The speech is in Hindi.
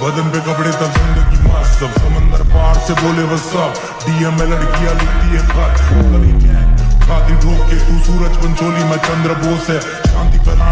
बदन पे कपड़े तब ज़िंदगी मस्त सब समंदर पार से बोले बस सब डीएम में लड़कियाँ लिखती है खत कभी खाती ठोक के तू सूरज पंचोली में चंद्र बोस है शांति फैला